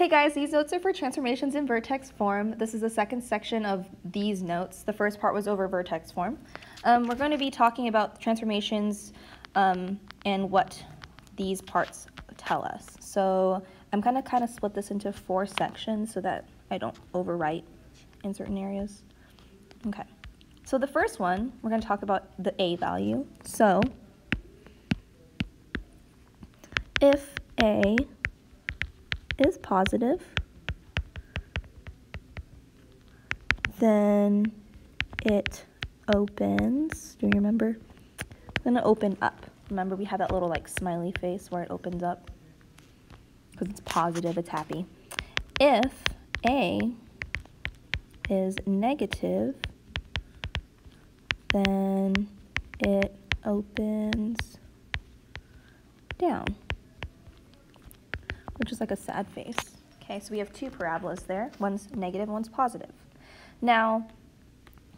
Hey guys, these notes are for transformations in vertex form. This is the second section of these notes. The first part was over vertex form. Um, we're going to be talking about transformations um, and what these parts tell us. So I'm going to kind of split this into four sections so that I don't overwrite in certain areas. Okay, so the first one, we're going to talk about the A value. So if A is positive, then it opens. Do you remember? It's going to open up. Remember, we have that little like smiley face where it opens up because it's positive, it's happy. If A is negative, then it opens down which is like a sad face. Okay, so we have two parabolas there. One's negative, one's positive. Now,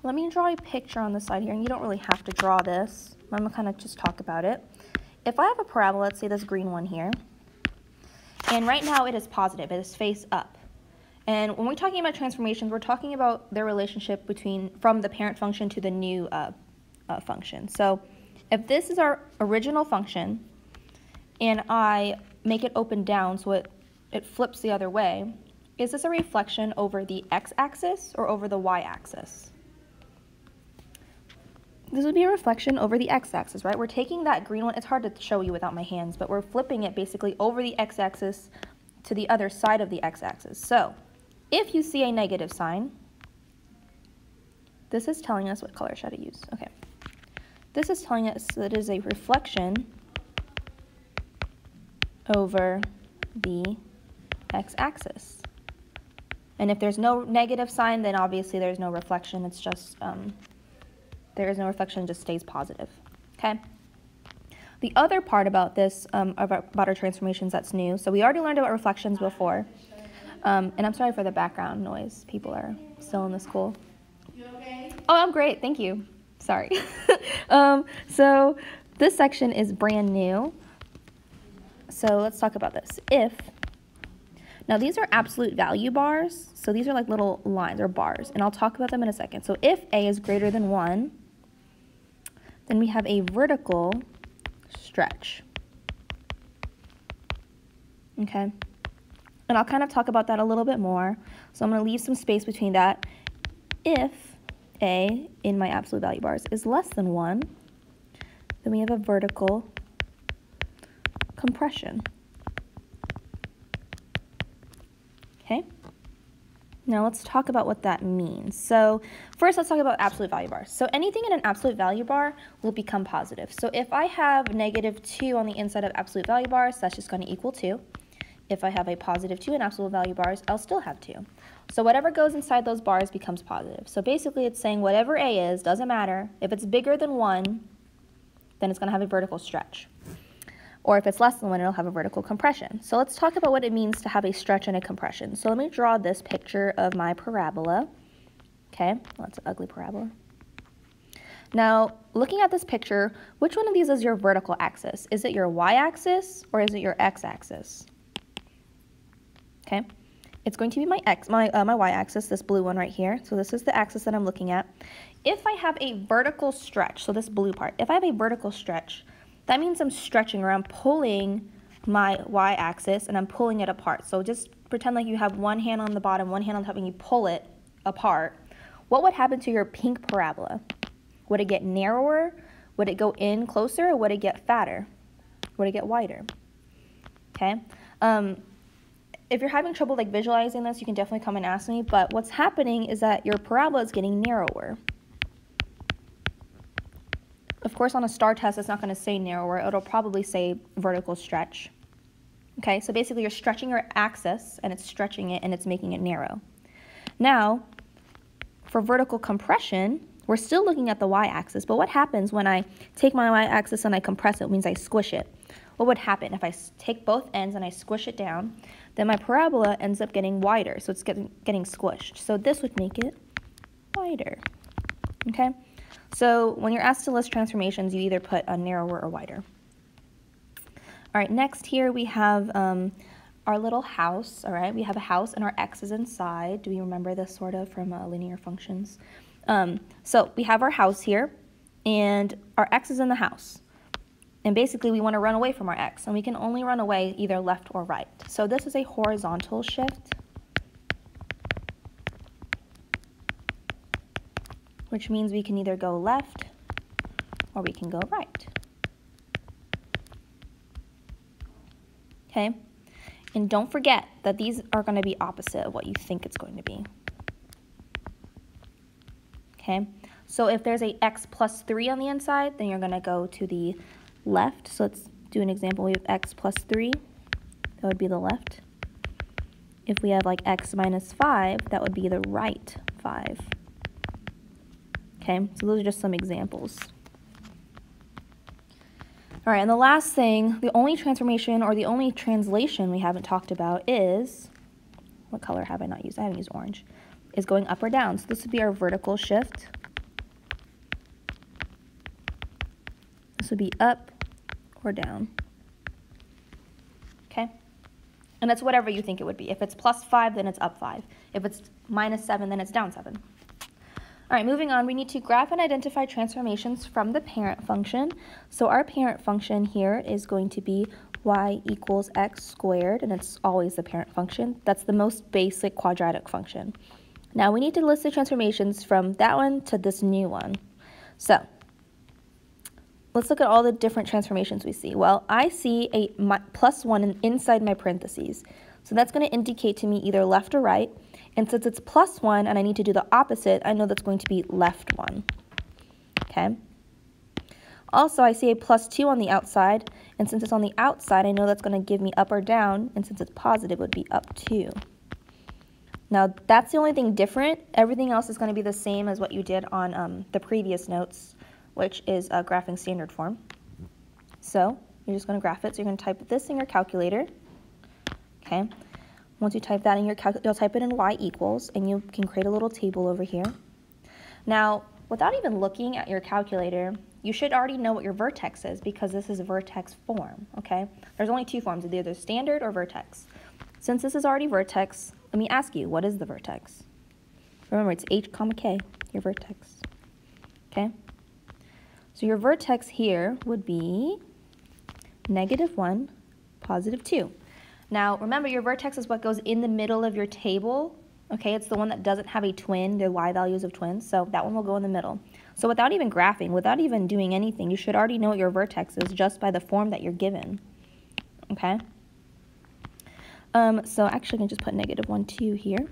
let me draw a picture on the side here, and you don't really have to draw this. I'm going to kind of just talk about it. If I have a parabola, let's say this green one here, and right now it is positive, it is face up. And when we're talking about transformations, we're talking about their relationship between from the parent function to the new uh, uh, function. So if this is our original function, and I make it open down so it, it flips the other way, is this a reflection over the x-axis or over the y-axis? This would be a reflection over the x-axis, right? We're taking that green one, it's hard to show you without my hands, but we're flipping it basically over the x-axis to the other side of the x-axis. So, if you see a negative sign, this is telling us what color should I use? Okay. This is telling us that it is a reflection over the x-axis. And if there's no negative sign, then obviously there's no reflection. It's just, um, there is no reflection, it just stays positive. Okay? The other part about this, um, about our transformations that's new, so we already learned about reflections before. Um, and I'm sorry for the background noise. People are still in the school. You okay? Oh, I'm great. Thank you. Sorry. um, so this section is brand new. So let's talk about this. If, now these are absolute value bars, so these are like little lines or bars, and I'll talk about them in a second. So if A is greater than 1, then we have a vertical stretch. Okay? And I'll kind of talk about that a little bit more. So I'm going to leave some space between that. If A in my absolute value bars is less than 1, then we have a vertical compression. Okay? Now let's talk about what that means. So first let's talk about absolute value bars. So anything in an absolute value bar will become positive. So if I have negative 2 on the inside of absolute value bars, that's just going to equal 2. If I have a positive 2 in absolute value bars, I'll still have 2. So whatever goes inside those bars becomes positive. So basically it's saying whatever A is, doesn't matter. If it's bigger than 1, then it's going to have a vertical stretch or if it's less than one, it'll have a vertical compression. So let's talk about what it means to have a stretch and a compression. So let me draw this picture of my parabola. Okay, well, that's an ugly parabola. Now, looking at this picture, which one of these is your vertical axis? Is it your y-axis or is it your x-axis? Okay, it's going to be my x, my, uh, my y-axis, this blue one right here. So this is the axis that I'm looking at. If I have a vertical stretch, so this blue part, if I have a vertical stretch, that means I'm stretching or I'm pulling my y-axis and I'm pulling it apart. So just pretend like you have one hand on the bottom, one hand on top, and you pull it apart. What would happen to your pink parabola? Would it get narrower? Would it go in closer? Or would it get fatter? Would it get wider? Okay. Um, if you're having trouble like visualizing this, you can definitely come and ask me. But what's happening is that your parabola is getting narrower. Course, on a STAAR test, it's not going to say narrower. It'll probably say vertical stretch. Okay, so basically you're stretching your axis, and it's stretching it, and it's making it narrow. Now, for vertical compression, we're still looking at the y-axis, but what happens when I take my y-axis and I compress it, it means I squish it. What would happen if I take both ends and I squish it down? Then my parabola ends up getting wider, so it's getting, getting squished. So this would make it wider, okay? So when you're asked to list transformations, you either put a narrower or wider. All right, next here we have um, our little house, all right? We have a house and our x is inside. Do we remember this sort of from uh, linear functions? Um, so we have our house here and our x is in the house. And basically we want to run away from our x and we can only run away either left or right. So this is a horizontal shift, which means we can either go left or we can go right. Okay? And don't forget that these are going to be opposite of what you think it's going to be. Okay? So if there's a x plus 3 on the inside, then you're going to go to the left. So let's do an example. We have x plus 3. That would be the left. If we have like x minus 5, that would be the right 5. Okay, so those are just some examples. All right, and the last thing, the only transformation or the only translation we haven't talked about is, what color have I not used? I haven't used orange, is going up or down. So this would be our vertical shift. This would be up or down. Okay? And that's whatever you think it would be. If it's plus 5, then it's up 5. If it's minus 7, then it's down 7. All right, moving on, we need to graph and identify transformations from the parent function. So our parent function here is going to be y equals x squared, and it's always the parent function. That's the most basic quadratic function. Now we need to list the transformations from that one to this new one. So let's look at all the different transformations we see. Well, I see a plus 1 inside my parentheses. So that's going to indicate to me either left or right. And since it's plus 1 and I need to do the opposite, I know that's going to be left 1. Okay? Also, I see a plus 2 on the outside, and since it's on the outside, I know that's going to give me up or down, and since it's positive, it would be up 2. Now, that's the only thing different. Everything else is going to be the same as what you did on um, the previous notes, which is uh, graphing standard form. So, you're just going to graph it. So you're going to type this in your calculator. Okay. Once you type that in your calculator, you'll type it in y equals, and you can create a little table over here. Now, without even looking at your calculator, you should already know what your vertex is because this is a vertex form, okay? There's only two forms, either standard or vertex. Since this is already vertex, let me ask you, what is the vertex? Remember, it's h comma k, your vertex, okay? So your vertex here would be negative 1, positive 2. Now, remember, your vertex is what goes in the middle of your table. Okay, it's the one that doesn't have a twin, the y values of twins, so that one will go in the middle. So without even graphing, without even doing anything, you should already know what your vertex is just by the form that you're given. Okay? Um, so actually, I can just put negative 1, 2 here.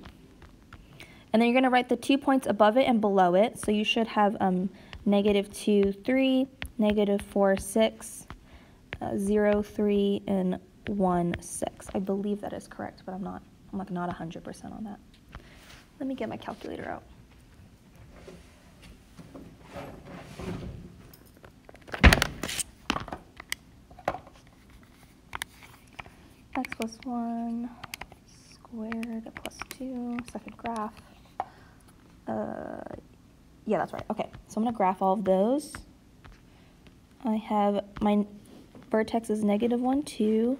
And then you're going to write the two points above it and below it. So you should have um, negative 2, 3, negative 4, 6, uh, 0, 3, and one six. I believe that is correct, but I'm not, I'm like not 100% on that. Let me get my calculator out. x plus 1 squared plus 2, second graph. Uh, yeah, that's right. Okay, so I'm going to graph all of those. I have my vertex is negative 1, 2,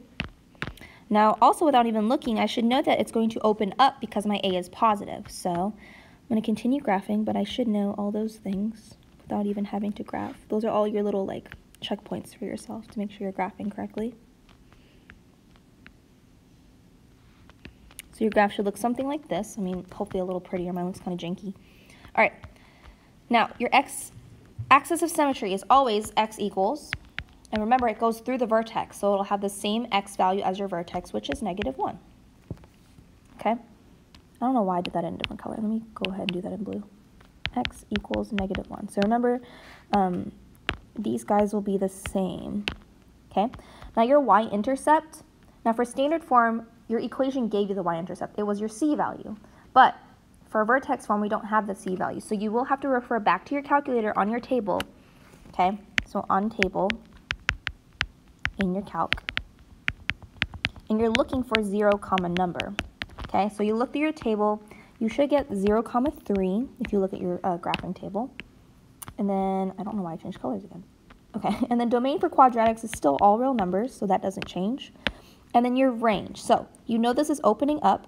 now, also without even looking, I should know that it's going to open up because my A is positive. So I'm going to continue graphing, but I should know all those things without even having to graph. Those are all your little like checkpoints for yourself to make sure you're graphing correctly. So your graph should look something like this. I mean, hopefully a little prettier. Mine looks kind of janky. All right. Now, your x axis of symmetry is always x equals and remember, it goes through the vertex, so it'll have the same x value as your vertex, which is negative 1. Okay? I don't know why I did that in a different color. Let me go ahead and do that in blue. x equals negative 1. So remember, um, these guys will be the same. Okay? Now your y-intercept, now for standard form, your equation gave you the y-intercept. It was your c value. But for vertex form, we don't have the c value. So you will have to refer back to your calculator on your table. Okay? So on table, in your calc. And you're looking for 0 comma number. Okay, so you look through your table. You should get 0 comma 3 if you look at your uh, graphing table. And then, I don't know why I changed colors again. Okay, and then domain for quadratics is still all real numbers, so that doesn't change. and then your range. So you know this is opening up,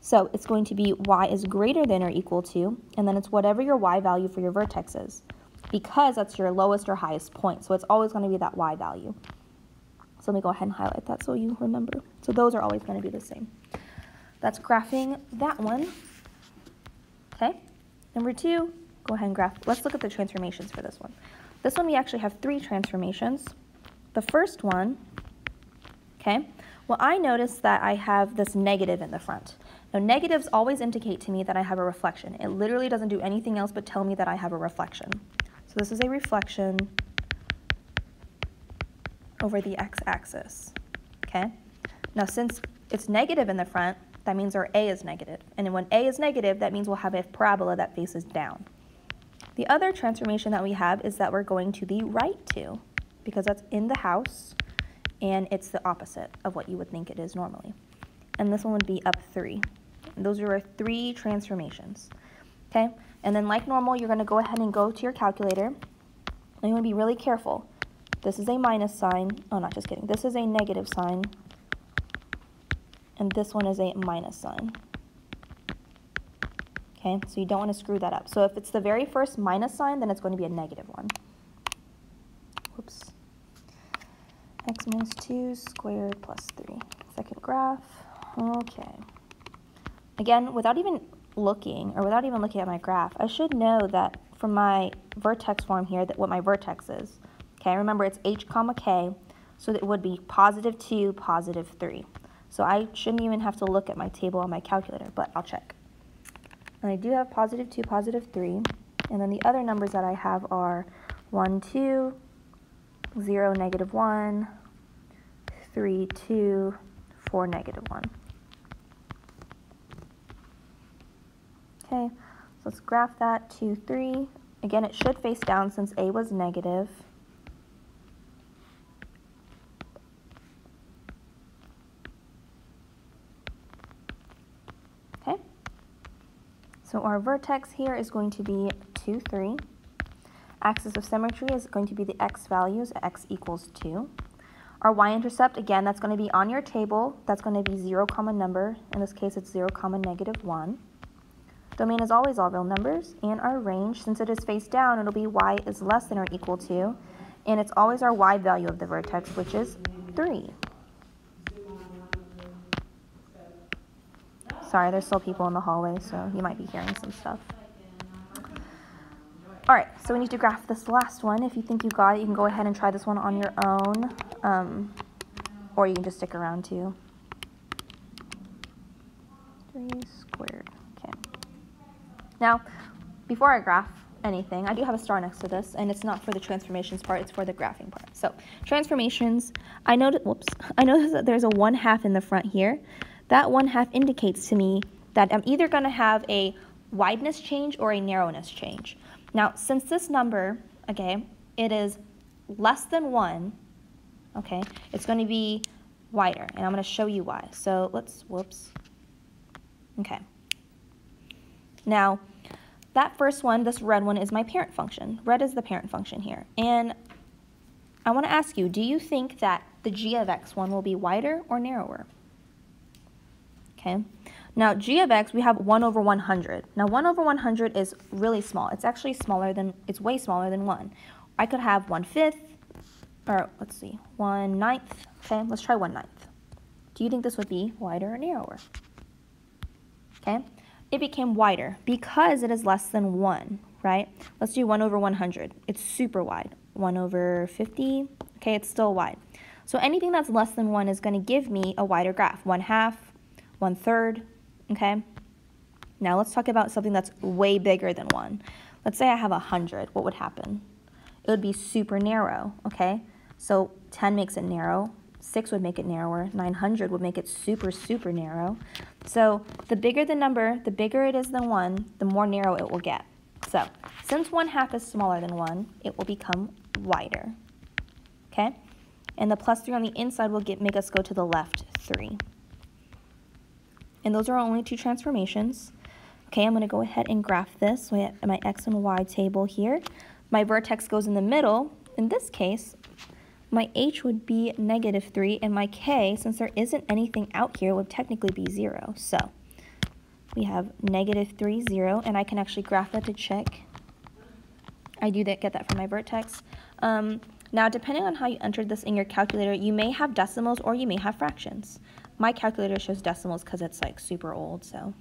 so it's going to be y is greater than or equal to, and then it's whatever your y value for your vertex is, because that's your lowest or highest point. So it's always going to be that y value. So let me go ahead and highlight that so you remember. So those are always going to be the same. That's graphing that one. Okay. Number two, go ahead and graph. Let's look at the transformations for this one. This one we actually have three transformations. The first one, okay, well I notice that I have this negative in the front. Now negatives always indicate to me that I have a reflection. It literally doesn't do anything else but tell me that I have a reflection. So this is a reflection over the x-axis, okay? Now since it's negative in the front, that means our a is negative. And when a is negative, that means we'll have a parabola that faces down. The other transformation that we have is that we're going to the right to, because that's in the house, and it's the opposite of what you would think it is normally. And this one would be up 3. And those are our three transformations. Okay? And then like normal, you're going to go ahead and go to your calculator. And you want to be really careful. This is a minus sign. Oh, not just kidding. This is a negative sign. And this one is a minus sign. Okay, so you don't want to screw that up. So if it's the very first minus sign, then it's going to be a negative one. Whoops. x minus 2 squared plus 3. Second graph. Okay. Again, without even looking, or without even looking at my graph, I should know that from my vertex form here, that what my vertex is. Okay, remember it's h comma k, so it would be positive 2, positive 3. So I shouldn't even have to look at my table on my calculator, but I'll check. And I do have positive 2, positive 3. And then the other numbers that I have are 1, 2, 0, negative 1, 3, 2, 4, negative 1. Okay, so let's graph that, 2, 3. Again, it should face down since A was negative. Our vertex here is going to be 2, 3. Axis of symmetry is going to be the x values, x equals 2. Our y-intercept, again, that's going to be on your table. That's going to be 0, comma number. In this case, it's 0, comma negative 1. Domain is always all real numbers, and our range, since it is face down, it'll be y is less than or equal to, and it's always our y value of the vertex, which is 3. Sorry, there's still people in the hallway, so you might be hearing some stuff. All right, so we need to graph this last one. If you think you got it, you can go ahead and try this one on your own, um, or you can just stick around too. 3 squared. Okay. Now, before I graph anything, I do have a star next to this, and it's not for the transformations part, it's for the graphing part. So, transformations, I noticed, whoops, I noticed that there's a 1 half in the front here. That 1 half indicates to me that I'm either going to have a wideness change or a narrowness change. Now, since this number, okay, it is less than 1, okay, it's going to be wider, and I'm going to show you why. So let's, whoops, okay. Now, that first one, this red one, is my parent function. Red is the parent function here. And I want to ask you, do you think that the g of x one will be wider or narrower? Okay. Now, g of x, we have 1 over 100. Now, 1 over 100 is really small. It's actually smaller than, it's way smaller than 1. I could have 1 fifth, or let's see, 1 ninth. Okay, let's try 1 ninth. Do you think this would be wider or narrower? Okay, it became wider because it is less than 1, right? Let's do 1 over 100. It's super wide. 1 over 50, okay, it's still wide. So anything that's less than 1 is going to give me a wider graph. 1 half, 1 third, okay? Now let's talk about something that's way bigger than 1. Let's say I have 100. What would happen? It would be super narrow, okay? So 10 makes it narrow. 6 would make it narrower. 900 would make it super, super narrow. So the bigger the number, the bigger it is than 1, the more narrow it will get. So since 1 half is smaller than 1, it will become wider. Okay? And the plus 3 on the inside will get, make us go to the left 3. And those are our only two transformations. Okay, I'm going to go ahead and graph this. So I have my x and y table here. My vertex goes in the middle. In this case, my h would be negative 3, and my k, since there isn't anything out here, would technically be 0. So we have negative 3, 0, and I can actually graph that to check. I do that, get that from my vertex. Um, now, depending on how you entered this in your calculator, you may have decimals or you may have fractions. My calculator shows decimals because it's like super old, so.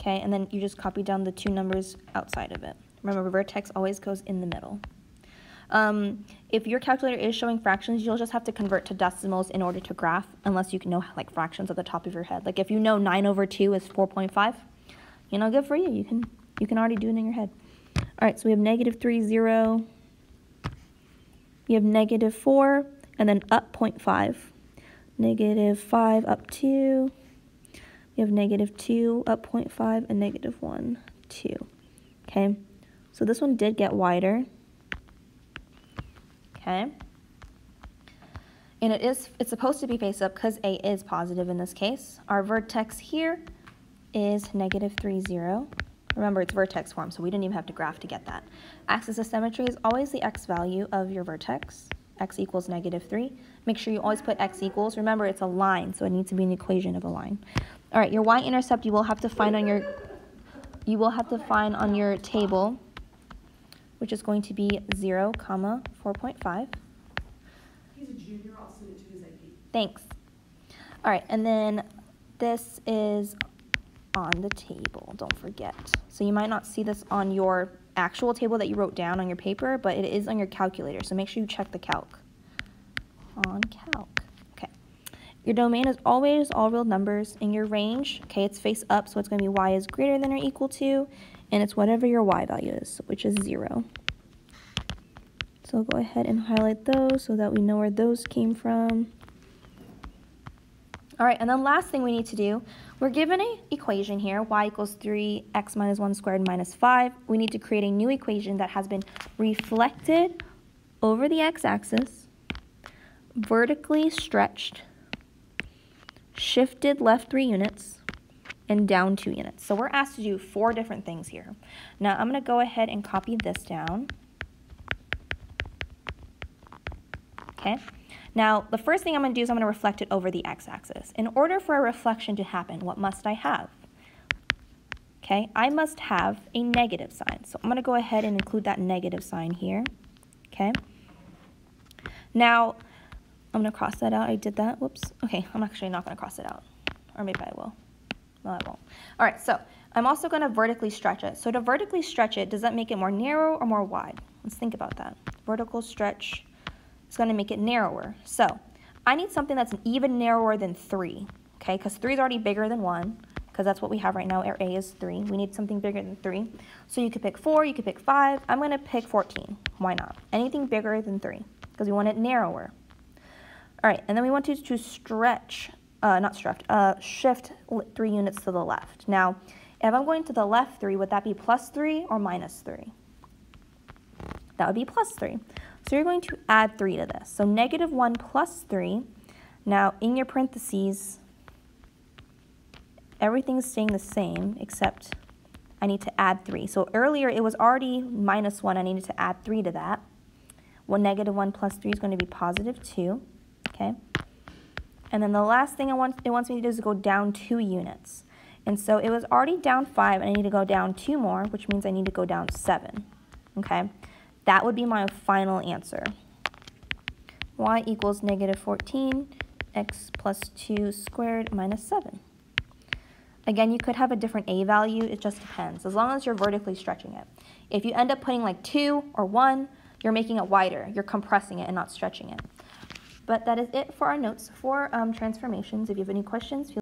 Okay, and then you just copy down the two numbers outside of it. Remember, vertex always goes in the middle. Um, if your calculator is showing fractions, you'll just have to convert to decimals in order to graph, unless you can know like fractions at the top of your head. Like if you know 9 over 2 is 4.5, you know, good for you. You can, you can already do it in your head. All right, so we have negative 3, 0. We have negative 4, and then up 0.5. Negative 5 up 2. We have negative 2 up 0.5 and negative 1, 2. Okay, so this one did get wider. Okay. And it is, it's supposed to be face up because A is positive in this case. Our vertex here is negative 3, 0. Remember, it's vertex form, so we didn't even have to graph to get that. Axis of symmetry is always the x value of your vertex. X equals negative 3. Make sure you always put x equals. Remember, it's a line, so it needs to be an equation of a line. All right, your y-intercept you will have to find on your you will have to find on your table, which is going to be 0, comma 4.5. He's a junior, I'll send it to his AP. Thanks. All right, and then this is on the table, don't forget. So you might not see this on your actual table that you wrote down on your paper, but it is on your calculator, so make sure you check the calc. On calc, okay. Your domain is always all real numbers. In your range, okay, it's face up, so it's going to be y is greater than or equal to, and it's whatever your y value is, which is 0. So go ahead and highlight those so that we know where those came from. All right, and then last thing we need to do, we're given an equation here, y equals 3x minus 1 squared minus 5. We need to create a new equation that has been reflected over the x-axis, vertically stretched, shifted left 3 units, and down 2 units. So we're asked to do four different things here. Now I'm going to go ahead and copy this down. Okay. Now, the first thing I'm going to do is I'm going to reflect it over the x-axis. In order for a reflection to happen, what must I have? Okay, I must have a negative sign. So I'm going to go ahead and include that negative sign here. Okay. Now, I'm going to cross that out. I did that. Whoops. Okay, I'm actually not going to cross it out. Or maybe I will. No, I won't. All right, so I'm also going to vertically stretch it. So to vertically stretch it, does that make it more narrow or more wide? Let's think about that. Vertical stretch is going to make it narrower. So I need something that's even narrower than 3, okay, because 3 is already bigger than 1, because that's what we have right now. Our A is 3. We need something bigger than 3. So you could pick 4, you could pick 5. I'm going to pick 14. Why not? Anything bigger than 3, because we want it narrower. All right, and then we want to, to stretch, uh, not stretch, uh, shift 3 units to the left. Now, if I'm going to the left 3, would that be plus 3 or minus 3? That would be plus 3. So you're going to add 3 to this. So negative 1 plus 3. Now, in your parentheses, everything's staying the same except I need to add 3. So earlier it was already minus 1. I needed to add 3 to that. Well, negative 1 plus 3 is going to be positive 2. Okay. And then the last thing I want, it wants me to do is go down 2 units. And so it was already down 5, and I need to go down 2 more, which means I need to go down 7. Okay. That would be my final answer. y equals negative 14, x plus 2 squared minus 7. Again, you could have a different a value. It just depends, as long as you're vertically stretching it. If you end up putting like 2 or 1, you're making it wider. You're compressing it and not stretching it. But that is it for our notes for um, transformations. If you have any questions, feel